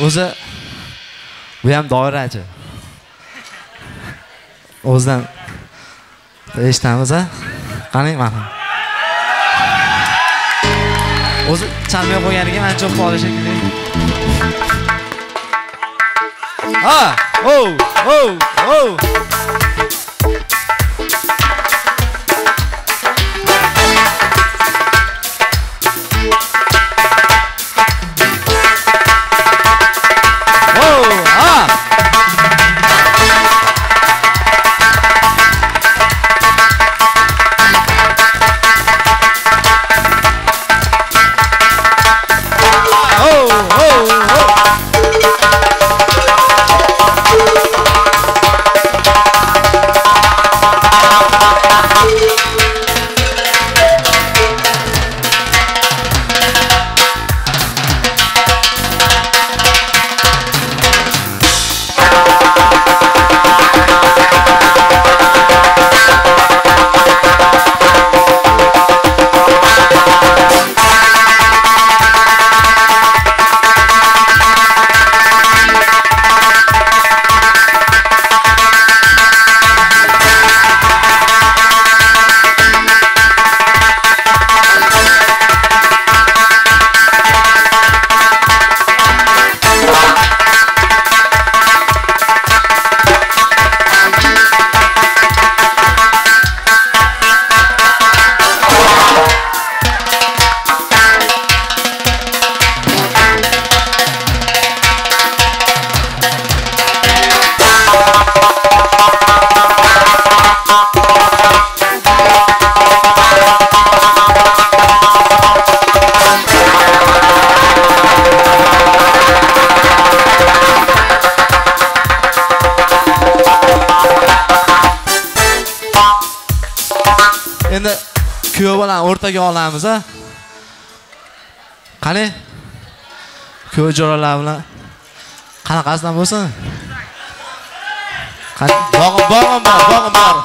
o'zi bu ham doirachi o'zidan eshitamiz a qarang mana. O'zi chalmay qo'yganiga ancha qoldi shekilli. Ha o o o endi kuyov bilan o'rtaga olamiz a qani? Kuyov jo'ralar bilan. Qanaqasidan bo'lsin? Qani? Bog'im bog'im bor bog'im bor.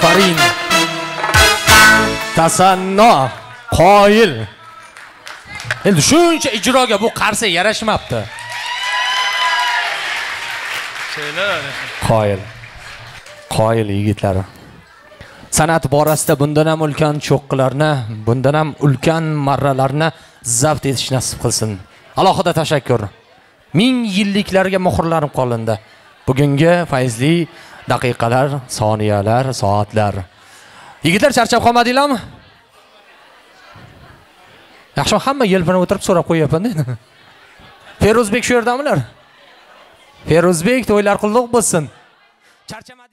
Ofarin tasanno qoyil endi shuncha ijroga bu qarsa yarashmabdi. Qoyil qoyil yigitlar. San'at borasida bundan ham ulkan cho'qqilarni bundan ham ulkan marralarni zabt etish nasib qilsin. Alohida tashakkur. Ming yilliklarga muhrlanib qolindi. Bugungi fayzli daqiqalar soniyalar soatlar. Yigitlar charchab qolmadinglarmi? Yaxshi hamma yelpinib o'tirib so'rab qo'yyapmanda. Endi feruzbek shu yerdamilar feruzbek to'ylar qulluq bo'lsin. Charchamadi